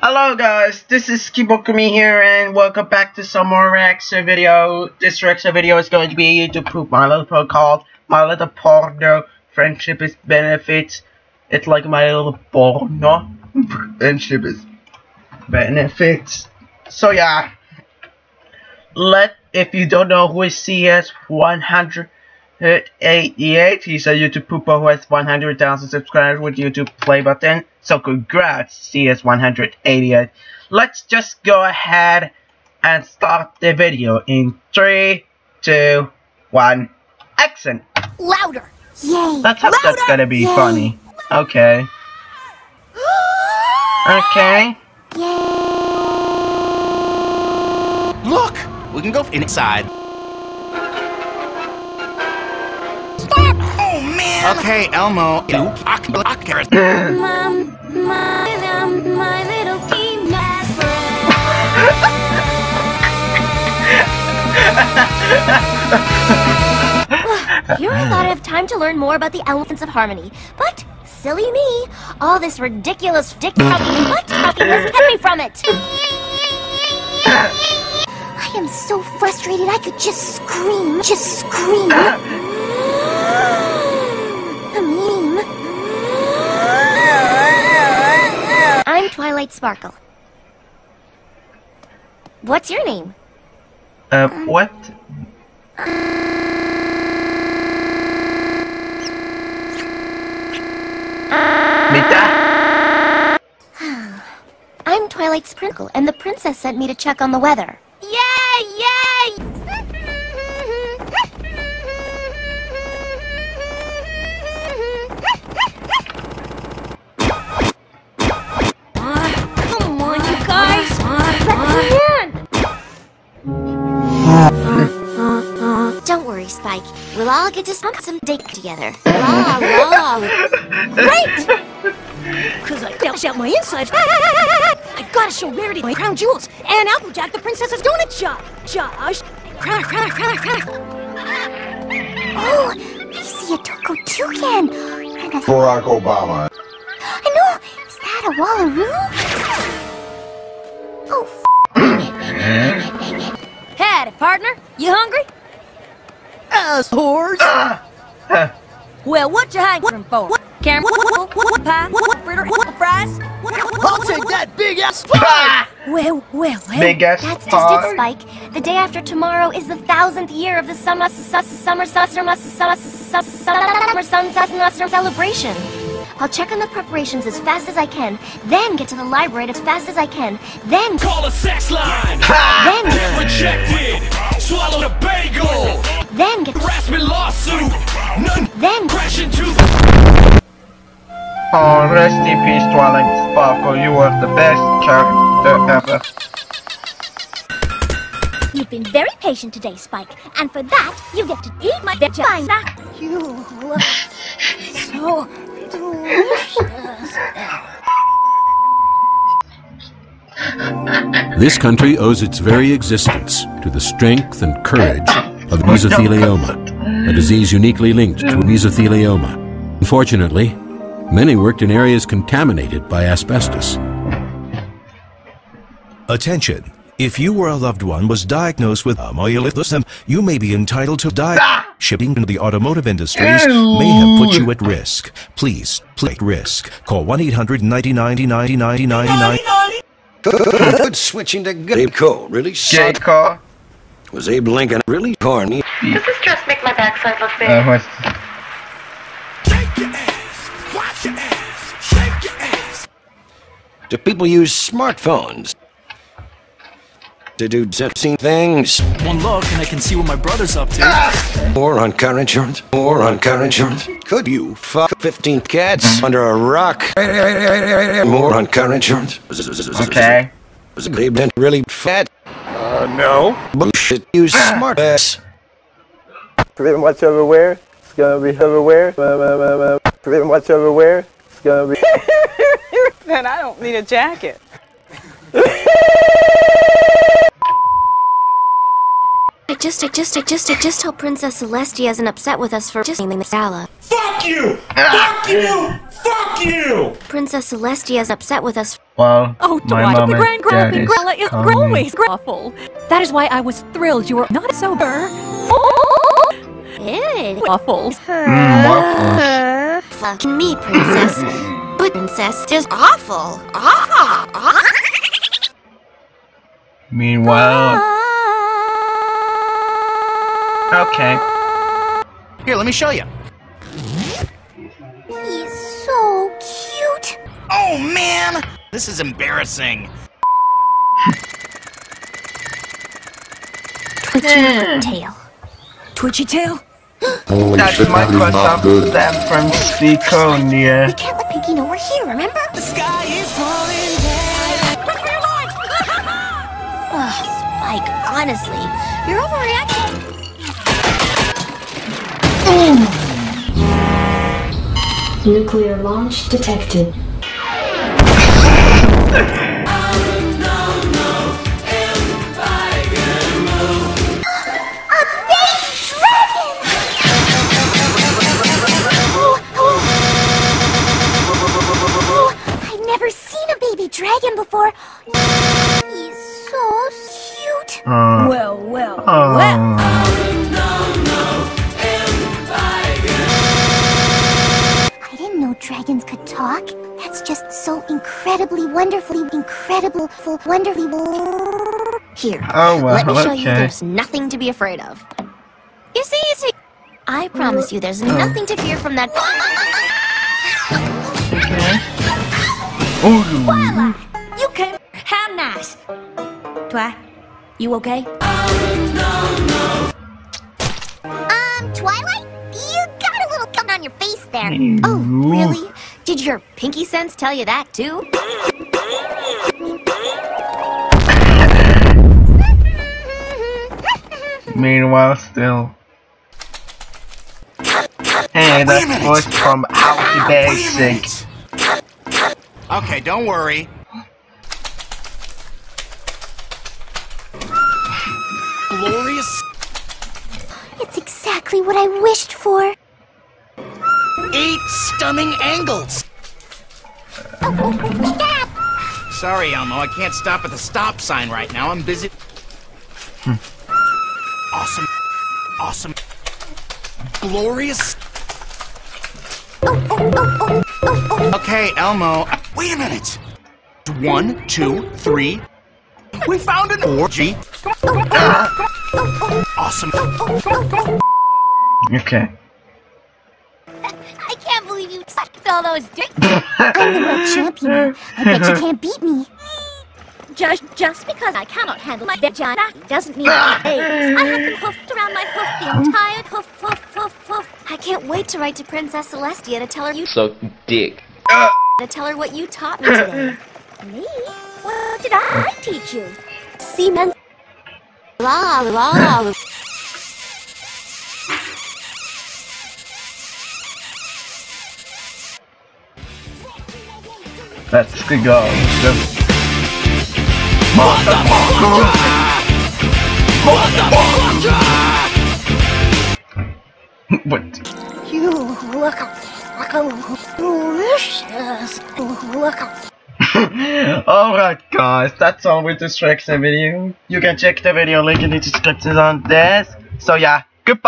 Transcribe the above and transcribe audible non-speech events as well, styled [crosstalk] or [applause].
Hello guys, this is Kibokumi here and welcome back to some more reaction video. This reaction video is going to be YouTube Poop My Little Pro called My Little Porno Friendship is Benefits. It's like My Little Porno Friendship is Benefits. So yeah, let, if you don't know who is CS100 hit 88. He's a YouTube pooper who has 100,000 subscribers with YouTube play button. So congrats, CS188. Let's just go ahead and start the video in 3, 2, 1, action! Louder! Yay! Let's hope that's gonna be Yay. funny. Okay. Okay. Look! We can go inside. Man! Okay, Elmo. You [laughs] Mom, my, um, my little friend. Here I thought I'd have time to learn more about the elements of harmony, but silly me, all this ridiculous dick butt talking has kept me from it. I am so frustrated I could just scream, just scream. Twilight Sparkle. What's your name? Uh, what? Mita? [sighs] I'm Twilight Sprinkle, and the princess sent me to check on the weather. We'll all get some date together. La la. Great! Cause I belch out my insides. I gotta show Rarity my crown jewels and Applejack the princess's donut shop. Josh, crown, crown, crown, crown. Oh, I see a toco toucan. And a... Barack Obama. I know. Is that a wallaroo? Oh, Howdy, partner. You hungry? Us whores. well, what you hanging for? What, Cameron? What, what, what, what pie? What, what fritter? What fries? What, what, I'll take that big ass well, well, well. Big ass that's just pie. it, Spike. The day after tomorrow is the thousandth year of the summer summer summer summer summer summer sun celebration. I'll check on the preparations as fast as I can, then get to the library as fast as I can, then Call a sex line. Oh, rest in peace, Twilight Sparkle. You were the best character ever. You've been very patient today, Spike, and for that you get to eat my vagina. You look so delicious. This country owes its very existence to the strength and courage of [laughs] mesothelioma, a disease uniquely linked to mesothelioma. Unfortunately, many worked in areas contaminated by asbestos. Attention! If you or a loved one was diagnosed with amyloidosis, you may be entitled to die. Shipping into the automotive industries may have put you at risk. Please, please, risk. Call 1-800-90-90-90-90-99. Good switching to good. Abe Cole, really Gay sucked. car. Was Abe Lincoln really corny? Does this dress make my backside look big? Uh, Do people use smartphones to do sexy things? One look and I can see what my brother's up to. More on car insurance? More on car insurance? Could you fuck 15 cats under a rock? More on car insurance? Okay. Was Abe Lincoln really fat? Uh, no. Bullshit. Use smart ass. Pretty much everywhere. It's gonna be everywhere. Pretty much everywhere. It's gonna be. [laughs] then I don't need a jacket. I just, I just, I just, I just hope Princess Celestia isn't upset with us for just naming the Sala. Fuck you. Fuck you. Fuck you! Princess Celestia's upset with us. Well, Oh, my Dwight, mom the and grand dad grand is grandma is calling always awful. That is why I was thrilled you were not sober. Ew. Awful. Mm, waffles. Fuck me, princess. [laughs] but princess is awful. Awful. awful. Meanwhile, ah. okay. Here, let me show you. He's so cute. Oh, man! This is embarrassing. Twitchy hmm. tail. Twitchy tail? That's Microsoft Sam from Seconia. We can't let Pinkie know we're here, remember? The sky is falling down. [laughs] Ugh, Spike, honestly, you're overreacting. Nuclear launch detected. [laughs] dragon before. He's so cute. Uh, Well, well, oh. well. I didn't know dragons could talk. That's just so incredibly, wonderfully, incredible, full, wonderfully. Here, Oh, well, let me show you there's nothing to be afraid of. You see, you see. I promise you there's nothing to fear from that. Ooh. Voila! You came. How nice. Twi, you okay? Um, Twilight, you got a little cum on your face there. Ew. Oh, really? Did your Pinkie Sense tell you that too? [laughs] Meanwhile, still. Hey, Wait a that minute. voice from Out the Wait a Basic. Okay, don't worry. Exactly what I wished for. eight stunning angles. oh Stop! Sorry, Elmo, I can't stop at the stop sign right now. I'm busy. Hmm. Awesome. Awesome. Glorious. Oh, oh, oh, okay, Elmo. Wait a minute. One, two, three. We found an orgy. Awesome. Okay. I can't believe you sucked all those dicks. [laughs] I'm the world champion. I bet you can't beat me. Just, just because I cannot handle my vagina doesn't mean I'm AIDS. I have them hoofed around my hoof the entire hoof, hoof, hoof, hoof. I can't wait to write to Princess Celestia to tell her you Suck dick. to tell her what you taught me today. me? What did I teach you? Semen. La la la. Let's go. The what? You look delicious. Look. Alright guys, that's all with this Rex video. You can check the video link in the description on this. So yeah, goodbye.